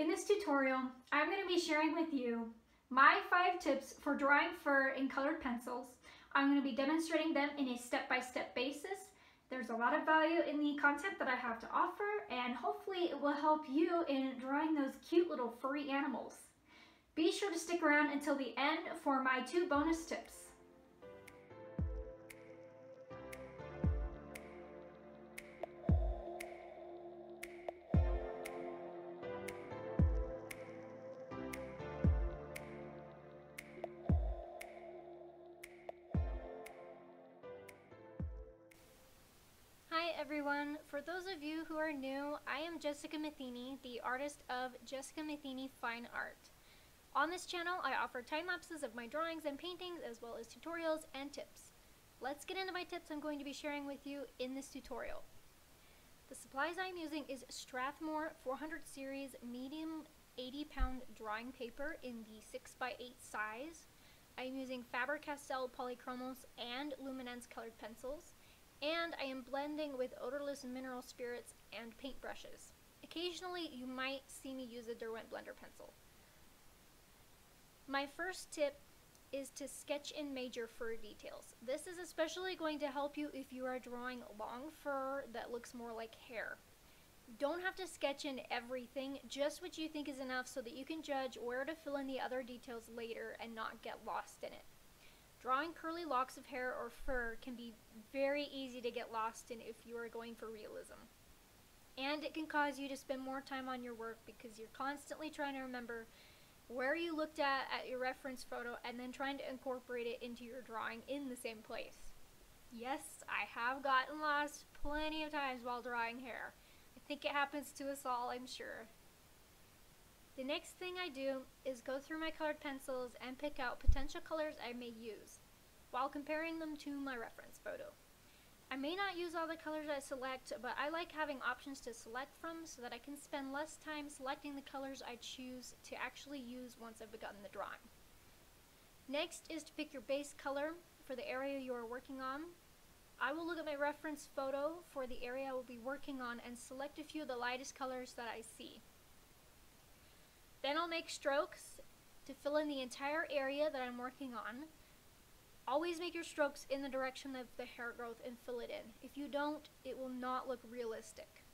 In this tutorial, I'm going to be sharing with you my five tips for drawing fur in colored pencils. I'm going to be demonstrating them in a step-by-step -step basis. There's a lot of value in the content that I have to offer and hopefully it will help you in drawing those cute little furry animals. Be sure to stick around until the end for my two bonus tips. Everyone. For those of you who are new, I am Jessica Matheney, the artist of Jessica Matheney Fine Art. On this channel, I offer time lapses of my drawings and paintings as well as tutorials and tips. Let's get into my tips I'm going to be sharing with you in this tutorial. The supplies I'm using is Strathmore 400 series medium 80 pound drawing paper in the 6x8 size. I'm using Faber-Castell Polychromos and Luminance colored pencils and I am blending with odorless mineral spirits and paint brushes. Occasionally, you might see me use a Derwent blender pencil. My first tip is to sketch in major fur details. This is especially going to help you if you are drawing long fur that looks more like hair. Don't have to sketch in everything, just what you think is enough so that you can judge where to fill in the other details later and not get lost in it. Drawing curly locks of hair or fur can be very easy to get lost in if you are going for realism. And it can cause you to spend more time on your work because you're constantly trying to remember where you looked at at your reference photo and then trying to incorporate it into your drawing in the same place. Yes, I have gotten lost plenty of times while drawing hair. I think it happens to us all, I'm sure. The next thing I do is go through my colored pencils and pick out potential colors I may use, while comparing them to my reference photo. I may not use all the colors I select, but I like having options to select from so that I can spend less time selecting the colors I choose to actually use once I've begun the drawing. Next is to pick your base color for the area you are working on. I will look at my reference photo for the area I will be working on and select a few of the lightest colors that I see. Then I'll make strokes to fill in the entire area that I'm working on. Always make your strokes in the direction of the hair growth and fill it in. If you don't, it will not look realistic.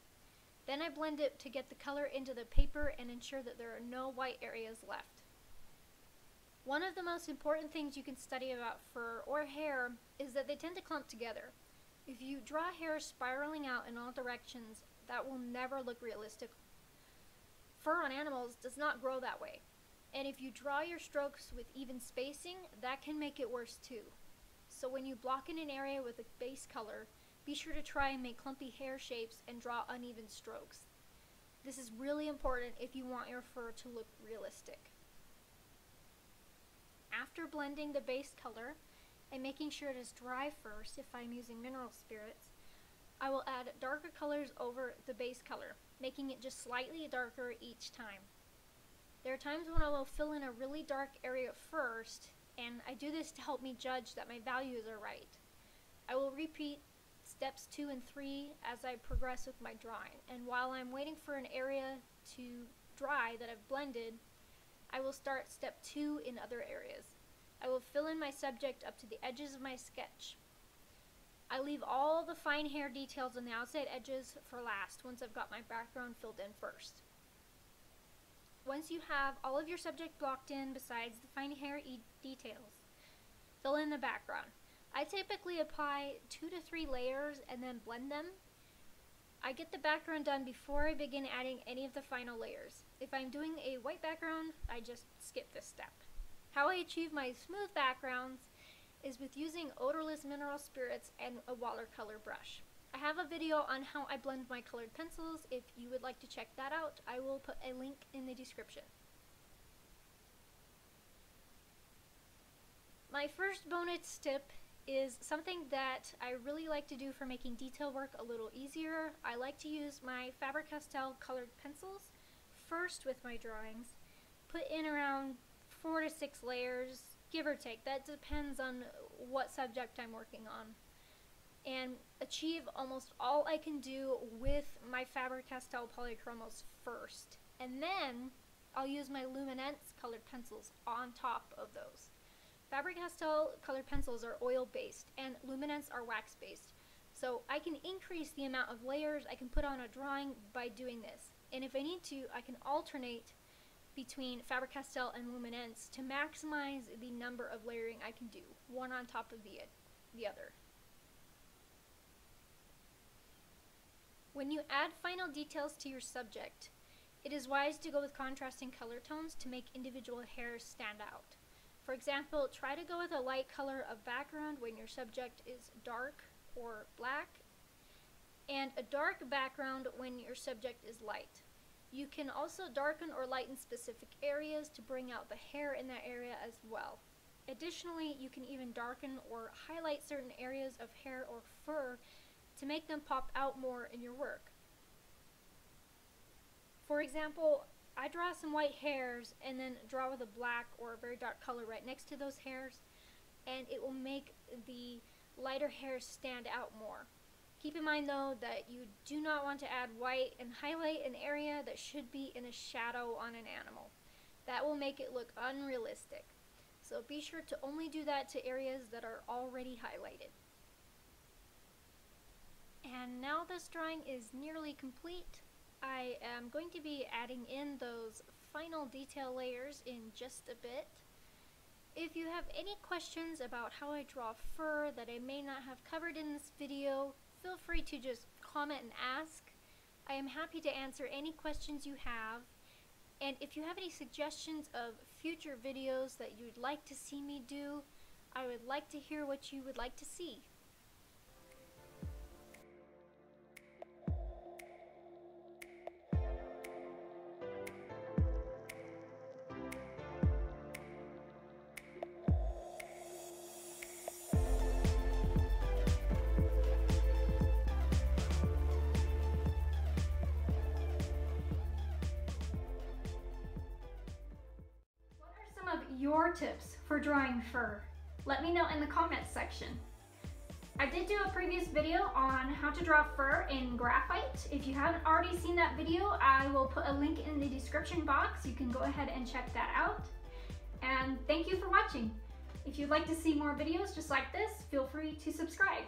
Then I blend it to get the color into the paper and ensure that there are no white areas left. One of the most important things you can study about fur or hair is that they tend to clump together. If you draw hair spiraling out in all directions, that will never look realistic fur on animals does not grow that way. And if you draw your strokes with even spacing, that can make it worse too. So when you block in an area with a base color, be sure to try and make clumpy hair shapes and draw uneven strokes. This is really important if you want your fur to look realistic. After blending the base color and making sure it is dry first if I'm using mineral spirits, I will add darker colors over the base color making it just slightly darker each time. There are times when I will fill in a really dark area first, and I do this to help me judge that my values are right. I will repeat steps 2 and 3 as I progress with my drawing, and while I'm waiting for an area to dry that I've blended, I will start step 2 in other areas. I will fill in my subject up to the edges of my sketch. I leave all the fine hair details on the outside edges for last once I've got my background filled in first. Once you have all of your subject blocked in besides the fine hair e details, fill in the background. I typically apply two to three layers and then blend them. I get the background done before I begin adding any of the final layers. If I'm doing a white background, I just skip this step. How I achieve my smooth backgrounds is with using odorless mineral spirits and a watercolor brush. I have a video on how I blend my colored pencils. If you would like to check that out, I will put a link in the description. My first bonus tip is something that I really like to do for making detail work a little easier. I like to use my Faber-Castell colored pencils first with my drawings, put in around four to six layers give or take. That depends on what subject I'm working on. And achieve almost all I can do with my Faber-Castell Polychromos first. And then I'll use my Luminance colored pencils on top of those. Faber-Castell colored pencils are oil-based and Luminance are wax-based. So I can increase the amount of layers I can put on a drawing by doing this. And if I need to, I can alternate between Faber-Castell and Luminance to maximize the number of layering I can do, one on top of the, the other. When you add final details to your subject, it is wise to go with contrasting color tones to make individual hairs stand out. For example, try to go with a light color of background when your subject is dark or black, and a dark background when your subject is light. You can also darken or lighten specific areas to bring out the hair in that area as well. Additionally, you can even darken or highlight certain areas of hair or fur to make them pop out more in your work. For example, I draw some white hairs and then draw with a black or a very dark color right next to those hairs and it will make the lighter hairs stand out more. Keep in mind though that you do not want to add white and highlight an area that should be in a shadow on an animal. That will make it look unrealistic. So be sure to only do that to areas that are already highlighted. And now this drawing is nearly complete. I am going to be adding in those final detail layers in just a bit. If you have any questions about how I draw fur that I may not have covered in this video, feel free to just comment and ask. I am happy to answer any questions you have. And if you have any suggestions of future videos that you'd like to see me do, I would like to hear what you would like to see. Your tips for drawing fur? Let me know in the comments section. I did do a previous video on how to draw fur in graphite. If you haven't already seen that video, I will put a link in the description box. You can go ahead and check that out. And thank you for watching. If you'd like to see more videos just like this, feel free to subscribe.